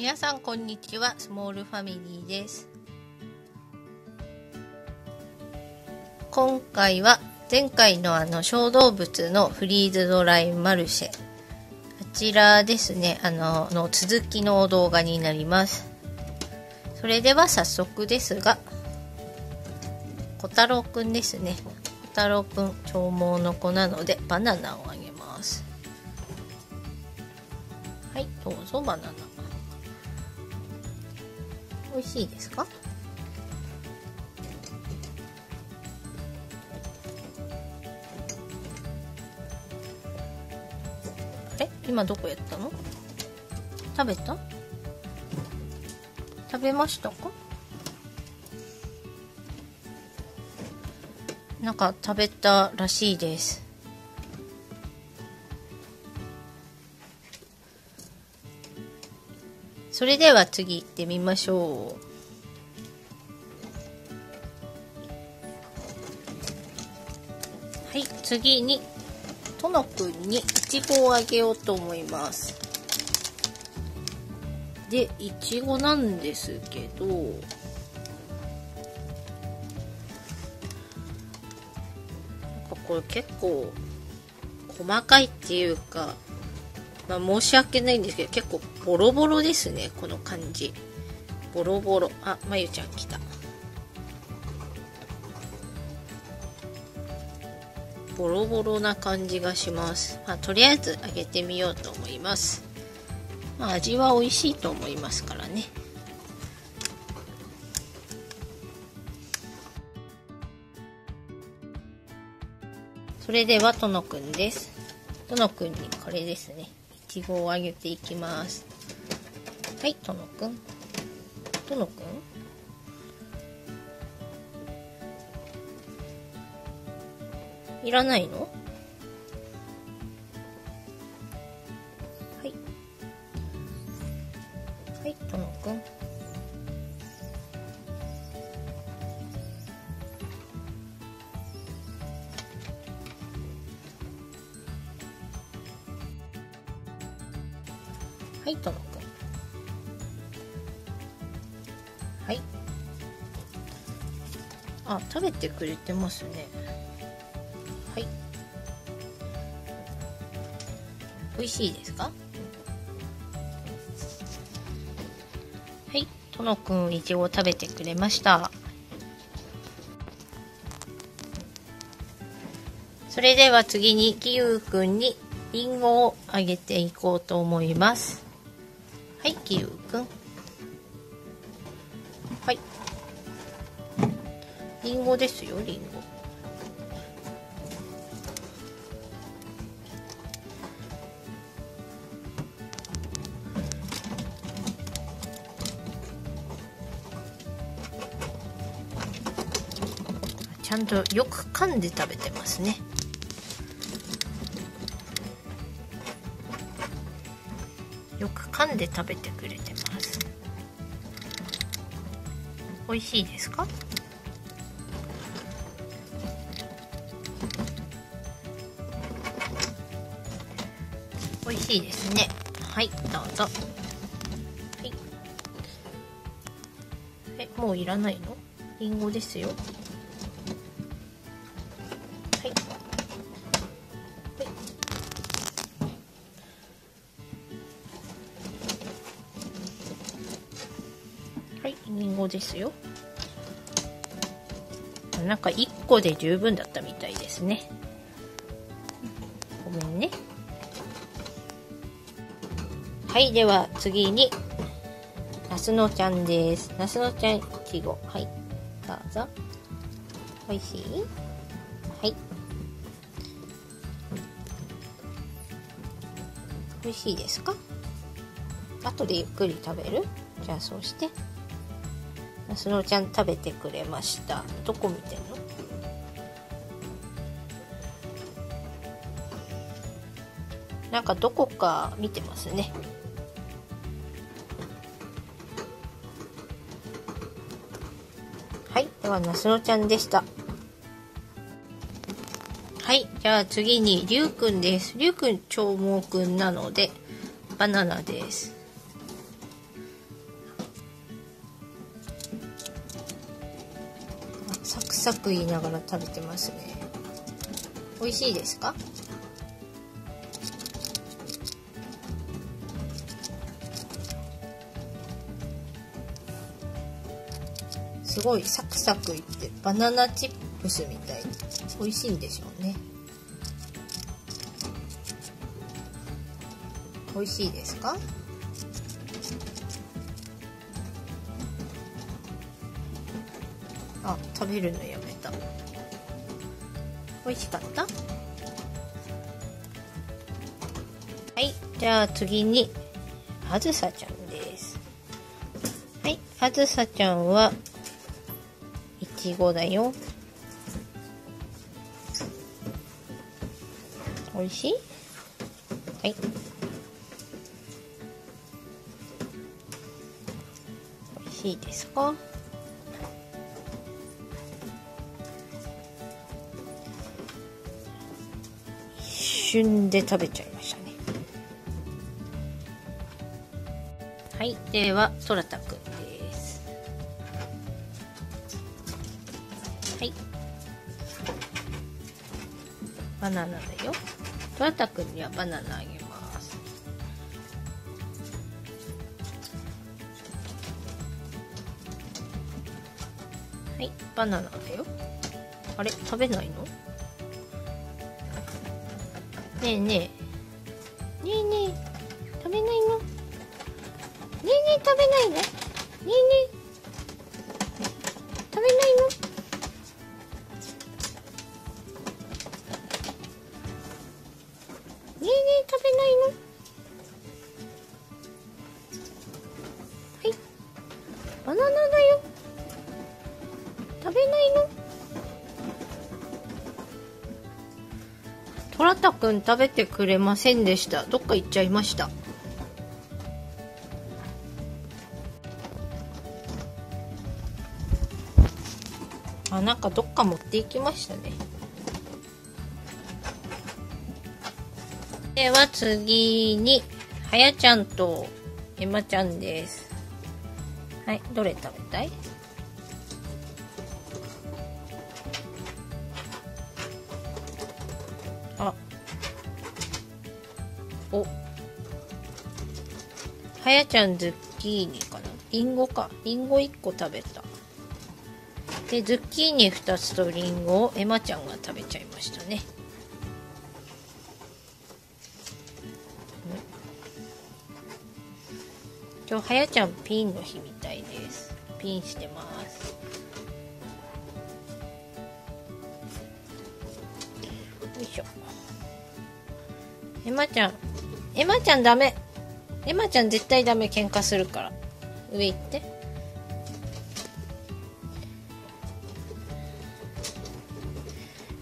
皆さんこんにちは。スモールファミリーです。今回は前回のあの小動物のフリーズドライマルシェ。こちらですね。あのの続きの動画になります。それでは早速ですが小太郎くんですね。小太郎くん長毛の子なのでバナナをあげます。はいどうぞバナナ。美味しいですか？あれ？今どこやったの？食べた？食べましたか？なんか食べたらしいです。それでは次行ってみましょう。はい次にとのくんにいちごをあげようと思います。でいちごなんですけどこれ結構細かいっていうかまあ、申し訳ないんですけど結構ボロボロですねこの感じ。ボロボロ。あまゆちゃん来た。ボロボロな感じがします、まあ、とりあえずあげてみようと思います。まあ味は美味しいと思いますからね。それではとのくんです。とのくんにこれですね。ちごをあげていきます。はいとのくん。とのくん？いらないの？はい。はいとのくん。はい、とのくん。はい。あ、食べてくれてますね。はい。美味しいですか？はい、とのくん、いちご食べてくれました。それでは次に、きゆうくんにりんごをあげていこうと思います。はい、きゆうくん。はい。りんごですよ、りんご。ちゃんとよく噛んで食べてますね。よく噛んで食べてくれてます。美味しいですか？美味しいですね。はいどうぞ。はい。えもういらないの？りんごですよ。りんごですよ。なんか1個で十分だったみたいですね。ごめんね。はいでは次になすのちゃんです。なすのちゃんいちごはいどうぞ。おいしい？はい。美味しいですか？後でゆっくり食べる？じゃあそうして。なすのちゃん食べてくれました。どこ見てんの？なんかどこか見てますね。はいではなすのちゃんでした。はいじゃあ次にりゅうくんです。りゅうくん長毛くんなのでバナナです。サクサク言いながら食べてますね。美味しいですか？すごいサクサクいってバナナチップスみたいに。美味しいんでしょうね。美味しいですか？あ食べるのやめた。美味しかった？はいじゃあ次にあずさちゃんです。はいあずさちゃんはいちごだよ。美味しい？はい。美味しいですか？瞬で食べちゃいましたね。はいではそらたくんです。はい。バナナだよ。そらたくんにはバナナあげます。はい。バナナだよ。あれ食べないの？ねえねえ。ねえねえ。食べないの？ねえねえ食べないのねえねくん食べてくれませんでした。どっか行っちゃいました。あなんかどっか持っていきましたね。では次にはやちゃんとえまちゃんです。はいどれ食べたい？お。はやちゃんズッキーニかな。リンゴか。リンゴ1個食べた。でズッキーニ2つとリンゴをエマちゃんが食べちゃいましたね。今日はやちゃんピンの日みたいです。ピンしてます。よいしょ。エマちゃんエマちゃんダメ。エマちゃん絶対ダメ。喧嘩するから。上行って。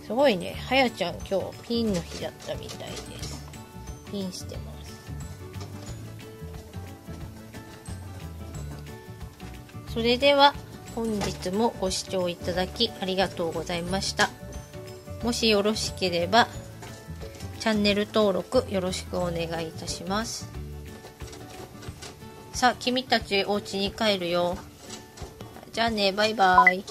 すごいね。はやちゃん今日ピンの日だったみたいです。ピンしてます。それでは本日もご視聴いただきありがとうございました。もしよろしければチャンネル登録よろしくお願いいたします。さあ君たちお家に帰るよ。じゃあねバイバイ。